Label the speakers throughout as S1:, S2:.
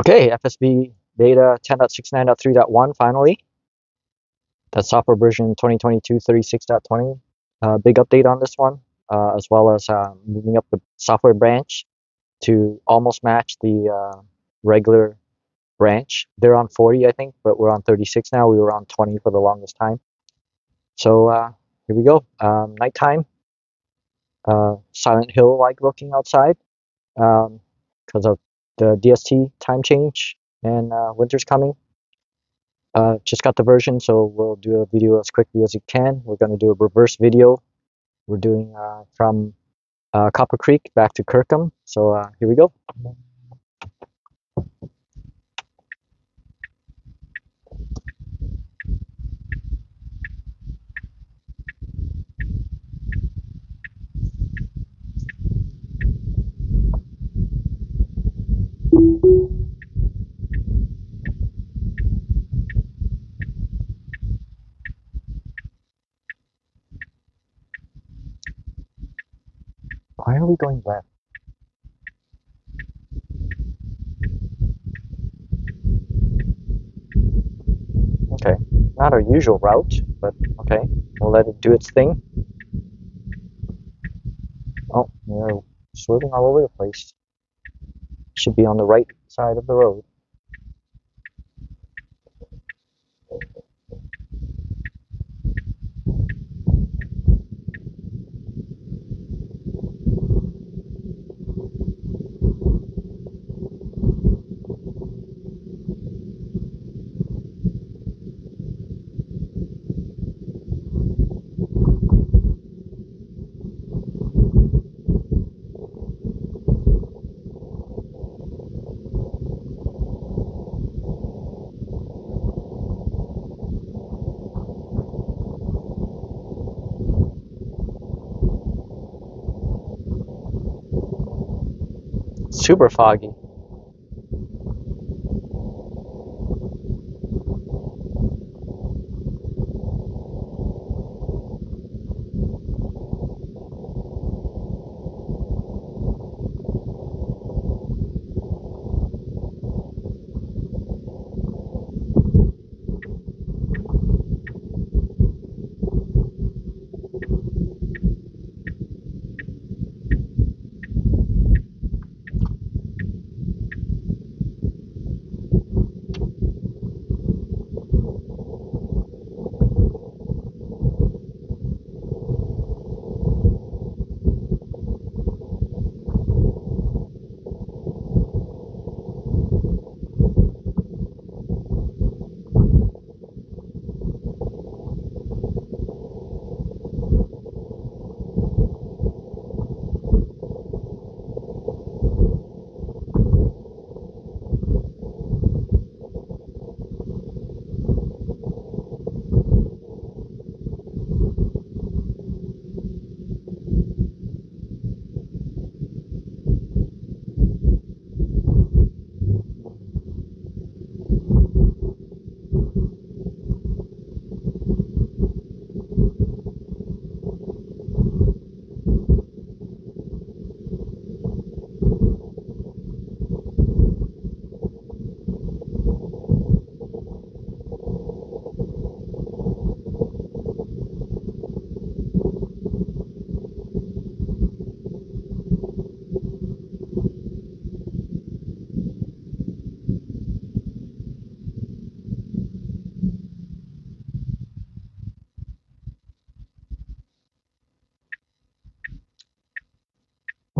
S1: Okay, FSD beta 10.69.3.1 finally. That software version 2022 36.20. Uh, big update on this one, uh, as well as uh, moving up the software branch to almost match the uh, regular branch. They're on 40, I think, but we're on 36 now. We were on 20 for the longest time. So uh, here we go. Um, nighttime. Uh, Silent Hill-like looking outside because um, of the DST time change and uh, winter's coming. Uh, just got the version, so we'll do a video as quickly as we can. We're going to do a reverse video. We're doing uh, from uh, Copper Creek back to Kirkham. So uh, here we go. We going left? Okay, not our usual route, but okay, we'll let it do its thing. Oh, we're swerving all over the place. Should be on the right side of the road. Super foggy.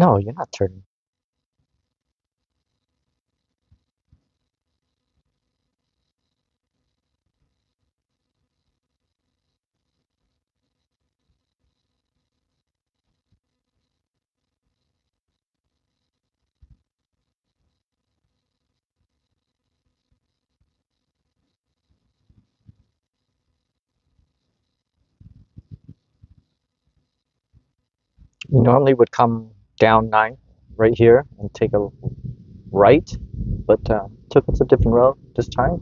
S1: No, you're not turning. Normally would come down 9 right here and take a right, but uh, took us a different route this time.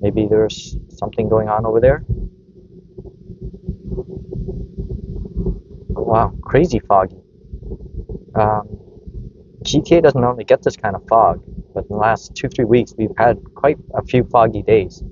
S1: Maybe there's something going on over there. Wow, crazy foggy. Um, GTA doesn't normally get this kind of fog. but in the last two, three weeks, we've had quite a few foggy days.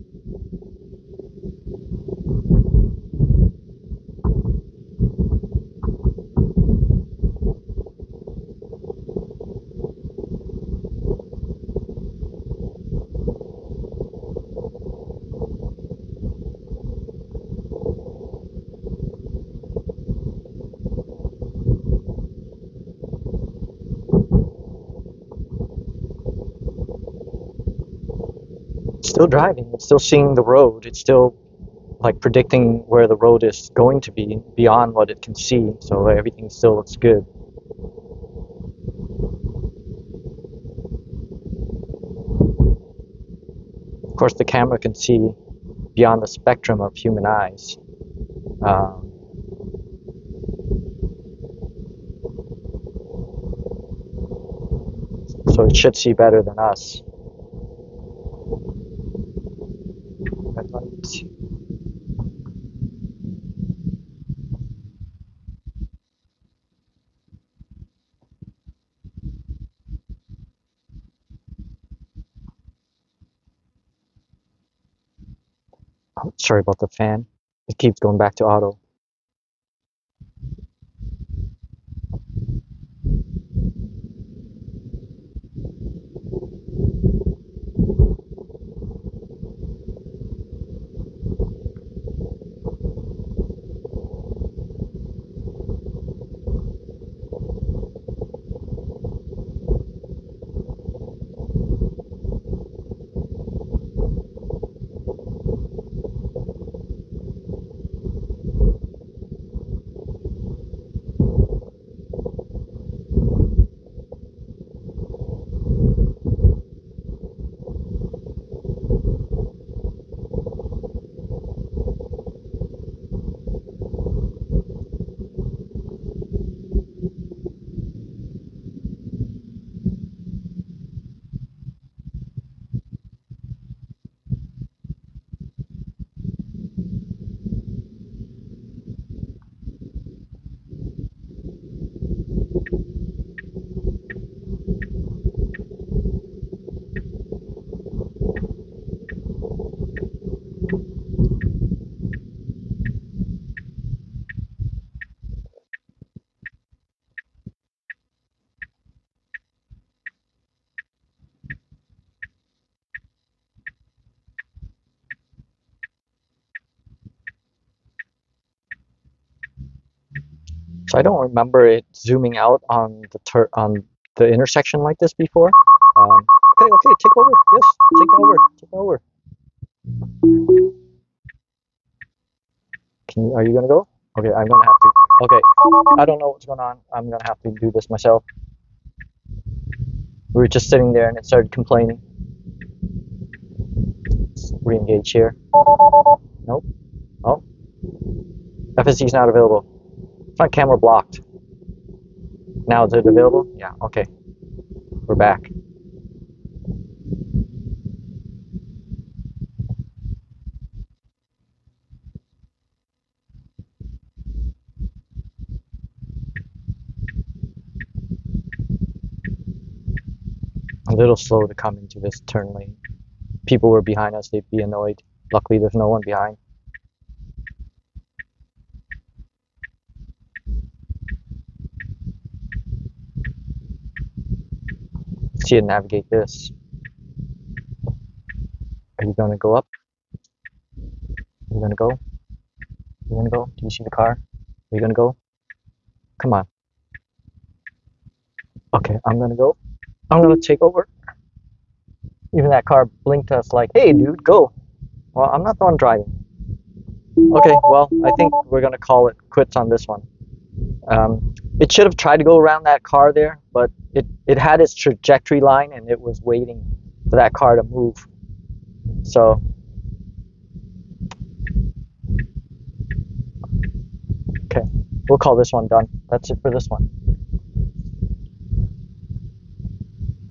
S1: Still driving. It's still seeing the road. It's still like predicting where the road is going to be beyond what it can see. So everything still looks good. Of course, the camera can see beyond the spectrum of human eyes. Um, so it should see better than us. Oh, sorry about the fan. It keeps going back to auto. So I don't remember it zooming out on the tur- on the intersection like this before. Um, okay, okay, take over. Yes, take over. Take over. Can you, are you gonna go? Okay, I'm gonna have to. Okay, I don't know what's going on. I'm gonna have to do this myself. We were just sitting there and it started complaining. Re-engage here. Nope. Oh. FSD is not available. Front camera blocked. Now is it available? Yeah, okay. We're back. A little slow to come into this turn lane. People were behind us, they'd be annoyed. Luckily there's no one behind. See to navigate this. Are you gonna go up? Are you gonna go? Are you gonna go? Do you see the car? Are you gonna go? Come on. Okay, I'm gonna go. I'm gonna take over. Even that car blinked us like, hey dude, go. Well, I'm not the one driving. Okay, well, I think we're gonna call it quits on this one. Um, it should have tried to go around that car there, but it, it had its trajectory line and it was waiting for that car to move. So okay, we'll call this one done. That's it for this one.